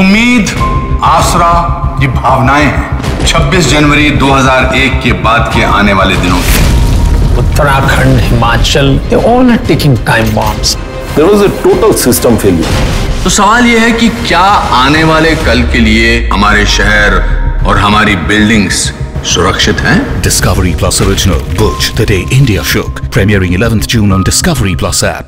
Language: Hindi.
उम्मीद आसरा ये भावनाएँ हैं। 26 जनवरी 2001 के बाद के आने वाले दिनों के Uttarakhand Himachal all are ticking time bombs there was a total system failure तो सवाल यह है कि क्या आने वाले कल के लिए हमारे शहर और हमारी बिल्डिंग्स सुरक्षित हैं? Discovery plus original Bhuj the day India shook premiering 11th June on Discovery plus app